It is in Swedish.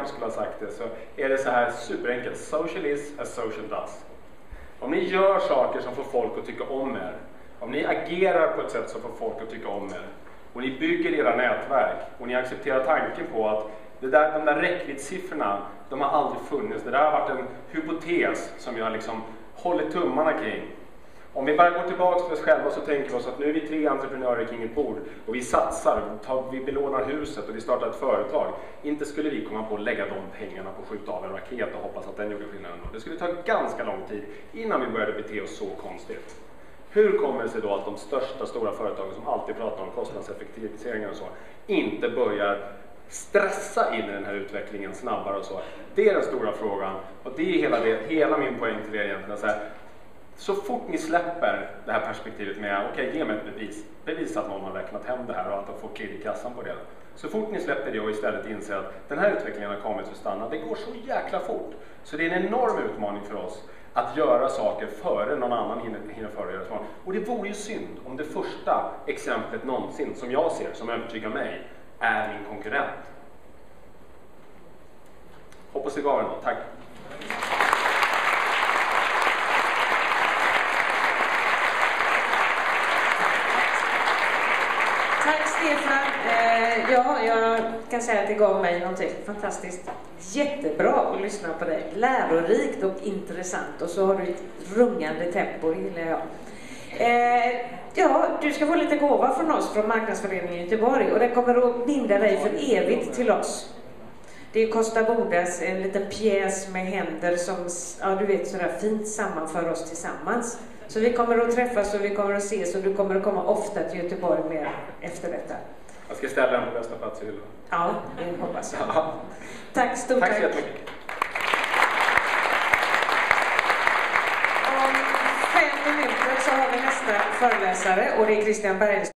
Gump skulle ha sagt det så är det så här superenkelt. Social is as social does. Om ni gör saker som får folk att tycka om er, om ni agerar på ett sätt som får folk att tycka om er och ni bygger era nätverk och ni accepterar tanken på att det där, de där räckviddssiffrorna, de har aldrig funnits. Det där har varit en hypotes som jag liksom håller tummarna kring. Om vi bara går tillbaka till oss själva så tänker vi oss att nu är vi tre entreprenörer kring ett bord och vi satsar, vi belånar huset och vi startar ett företag. Inte skulle vi komma på att lägga de pengarna på att skjuta av en raket och hoppas att den gjorde skillnaden. Det skulle ta ganska lång tid innan vi började bete oss så konstigt. Hur kommer det sig då att de största stora företagen som alltid pratar om kostnadseffektiviseringar och så inte börjar stressa in i den här utvecklingen snabbare och så. Det är den stora frågan och det är hela, det, hela min poäng till er egentligen. Så, här, så fort ni släpper det här perspektivet med okej, okay, ge mig ett bevis, bevisa att någon har räknat hem det här och att de får klirr i kassan på det. Så fort ni släpper det och istället inser att den här utvecklingen har kommit för att stanna, det går så jäkla fort. Så det är en enorm utmaning för oss att göra saker före någon annan hinner, hinner före göra saker. Och det vore ju synd om det första exemplet någonsin, som jag ser, som övertygar mig, är min konkurrent. Hoppas det gav er något. Tack! Tack Stefan. Eh, ja, jag kan säga att det gav mig någonting fantastiskt jättebra att lyssna på dig. Lärorikt och intressant och så har du ett rungande tempo, det gillar jag. Eh, ja, du ska få lite gåva från oss från Marknadsföreningen i Göteborg och den kommer att binda dig för evigt till oss. Det är Costa Bodas, en liten pjäs med händer som, ja du vet, sådär fint sammanför oss tillsammans. Så vi kommer att träffas och vi kommer att ses och du kommer att komma ofta till Göteborg med efter detta. Jag ska ställa den på bästa plats i hyllan. Ja, det hoppas jag. Tack, stort tack. Tack. Om fem minuter så har vi nästa föreläsare och det är Christian Bergström